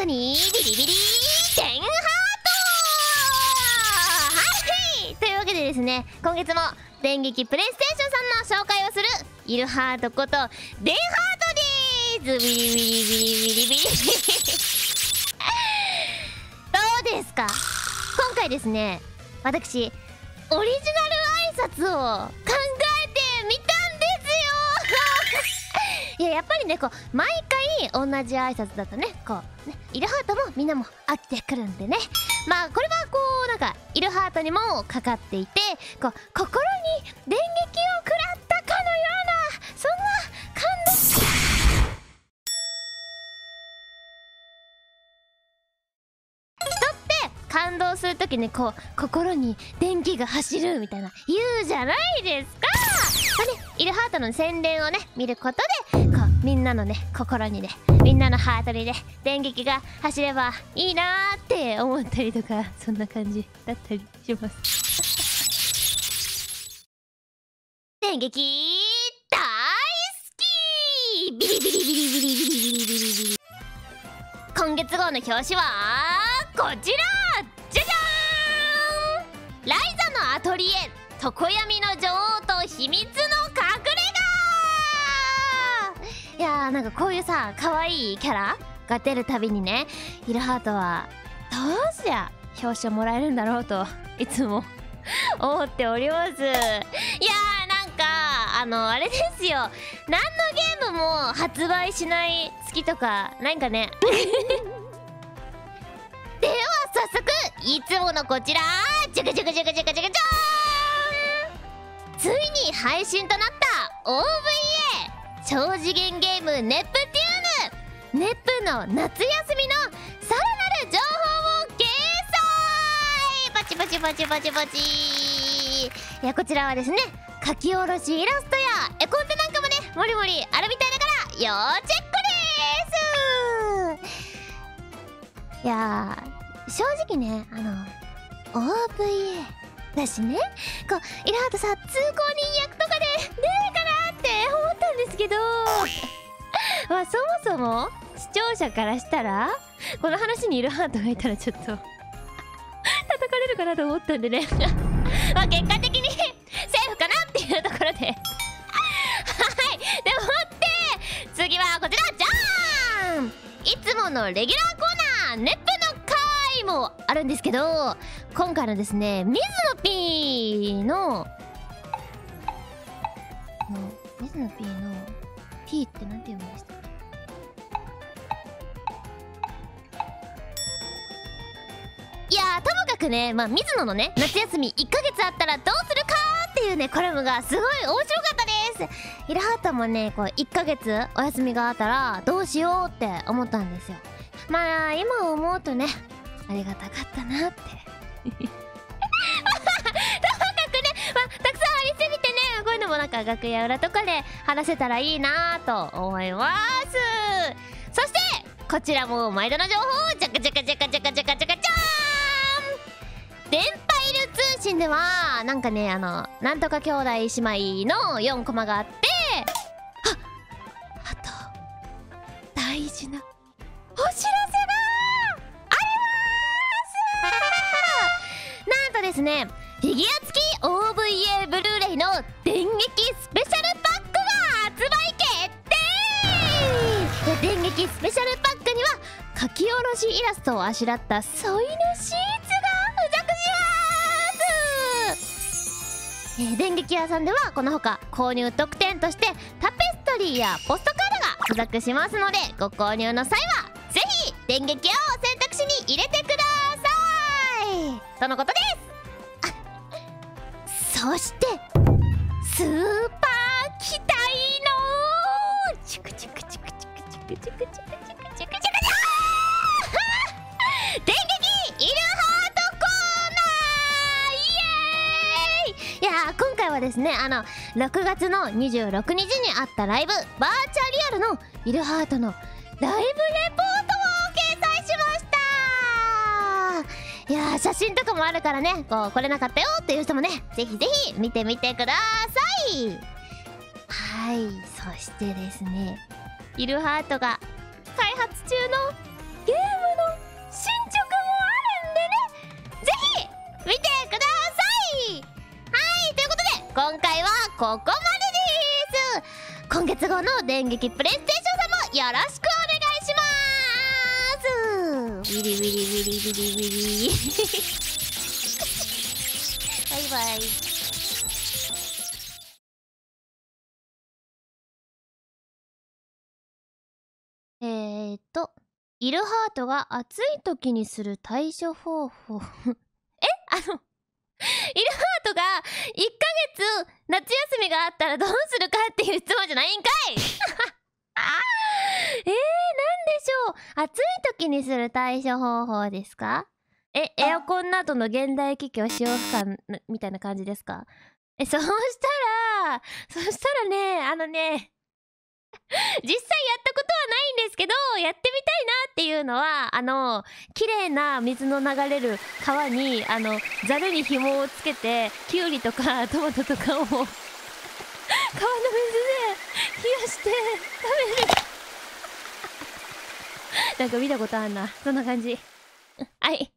トにビリビリ電ハートはいというわけでですね今月も電撃プレイステーションさんの紹介をするイルハートこと電ハートです!ビリビリビリビリビリどうですか今回ですね私オリジナル挨拶を考いややっぱりねこう毎回同じ挨拶だとねこうねイルハートもみんなも飽きてくるんでね。まあこれはこうなんかイルハートにもかかっていてこう心に電撃を食らったかのようなそんな感動。感動するときにこう心に電気が走るみたいな言うじゃないですか。まあねイルハートの宣伝をね見ることでみんなのね心にねみんなのハートにね電撃が走ればいいなーって思ったりとか そんな感じだったりします。電撃大好きビリビリビリビリビリビリビリビリ今月号の表紙はこちらじゃじゃーんライザのアトリエ常闇の女王と秘密の隠なんかこういうさ可愛いキャラが出るたびにねイルハートはどうすりゃ表彰もらえるんだろうといつも思っております。いやーなんかあのあれですよ。何のゲームも発売しない月とかなんかね。では早速いつものこちら。ジュクジュクジュクジュクジュクジャーン。ついに配信となった OVA 超次元ゲームネプテューヌ。ネプの夏休みのさらなる情報を掲載。パチパチパチパチパチいやこちらはですね書き下ろしイラストや絵コンテなんかもねもりもりあるみたいだから要チェックです。いや正直ねあの OVA だしね。こうイラハートさ通行人役とかで出るかなって思っですけど。まあそもそも視聴者からしたらこの話にイルハートがいたらちょっと叩かれるかなと思ったんでね。まあ結果的にセーフかなっていうところで。はい。でもって次はこちら。じゃーんいつものレギュラーコーナーネップの回もあるんですけど今回のですね水野 P のの水野 P の P ってなんて読むんでしたっけ？いやともかくね、まあ、水野のね夏休み1ヶ月あったらどうするかっていうねコラムがすごい面白かったです。イラハートもねこう1ヶ月お休みがあったらどうしようって思ったんですよ。まあ今思うとねありがたかったなって。か楽屋裏とかで話せたらいいなと思います。そしてこちらも毎度の情報ジャカジャカジャカジャカジャカジャカジャーン。電波イル通信ではなんかねあのなんとか兄弟姉妹の4コマがあって。ああと大事なお知らせがあります。なんとですねフィギュア付き OVA ブルーレイの撃スペシャルパックが発売決定電撃スペシャルパックには書き下ろしイラストをあしらった添い寝シーツが付属します、えー電撃屋さんではこのほか購入特典としてタペストリーやポストカードが付属しますのでご購入の際はぜひ電撃屋を選択肢に入れてください。とのことです。あそしてスーパー期待の。チクチクチクチクチクチクチクチクチクチクチクチク電撃イルハートコーナーイエーイいやー今回はですねあの6月の26日にあったライブバーチャリアルのイルハートのライブレポートを掲載しましたいやー写真とかもあるからねこう来れなかったよっていう人もねぜひぜひ見てみてください。はいそしてですねイルハートが開発中のゲームの進捗もあるんでねぜひ見てください。はいということで今回はここまでです。今月号の電撃プレイステーションさんもよろしくお願いします。ビリビリビリビリビリ。バイバイ。ー、っと、イルハートが暑い時にする対処方法。えあの、イルハートが1ヶ月夏休みがあったらどうするかっていう質問じゃないんかい。えー、なんでしょう。暑い時にする対処方法ですか？え、エアコンなどの現代機器を使用不可みたいな感じですか？え、そうしたら、そしたらね、あのね、実際やったことはないんですけどやってみたいなっていうのはあの綺麗な水の流れる川にあのざるに紐をつけてきゅうりとか トマトとかを川の水で冷やして食べる。なんか見たことあんな。そんな感じ。はい。